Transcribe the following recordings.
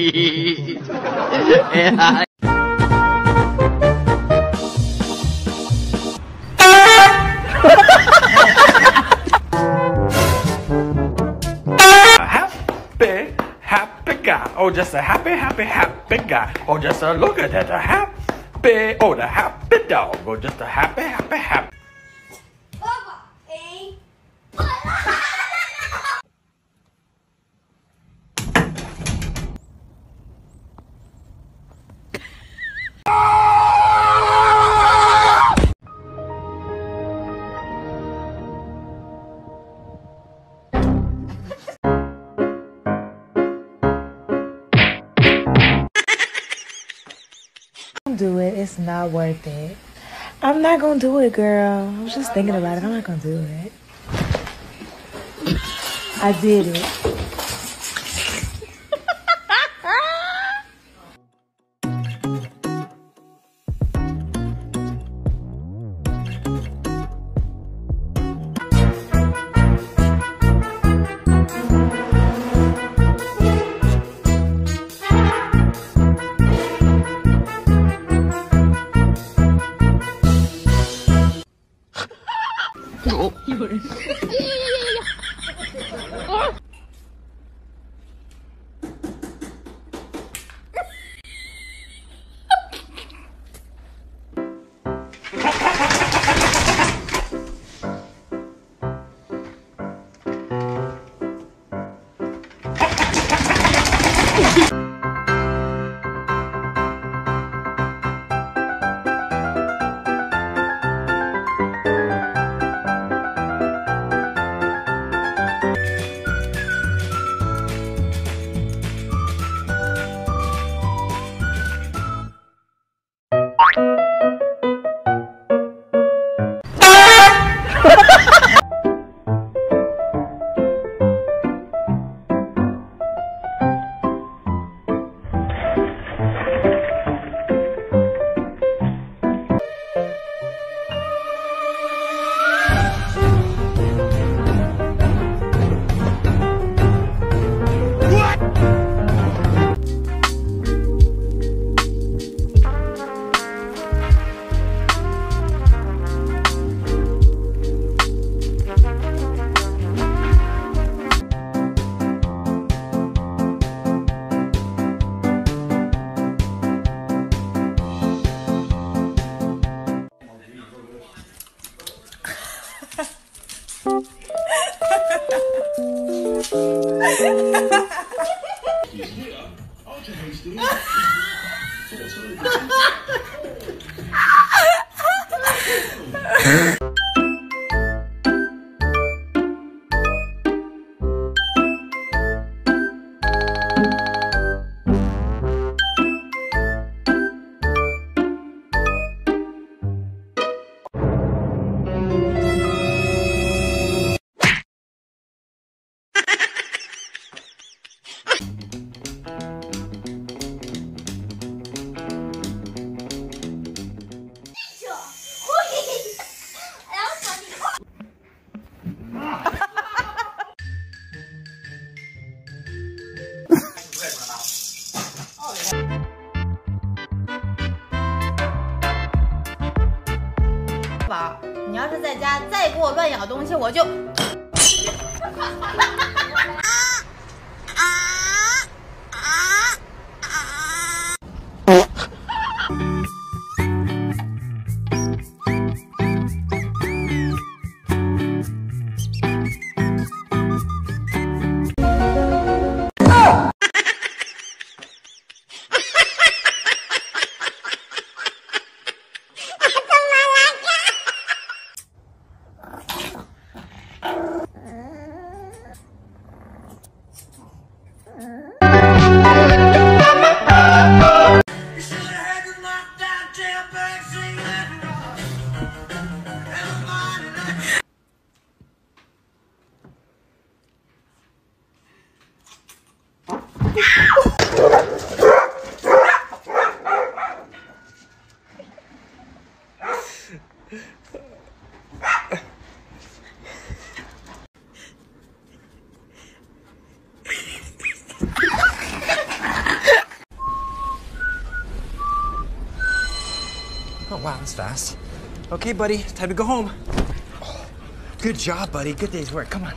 happy, happy guy. Oh, just a happy, happy, happy guy. Oh, just a look at that, a happy. Oh, the happy dog. Oh, just a happy, happy, happy. not worth it. I'm not gonna do it, girl. I'm just thinking about it. I'm not gonna do it. I did it. 有人！呀呀呀呀呀！啊！Huh? 你要是在家再给我乱咬东西，我就。wow, that's fast. Okay, buddy, time to go home. good job, buddy. Good day's work. Come on.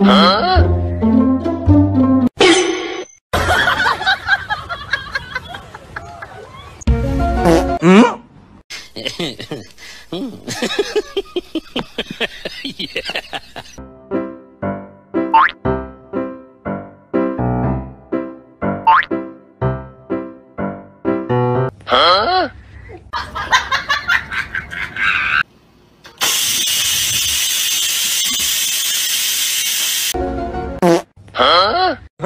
嗯。嗯。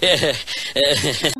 yeah.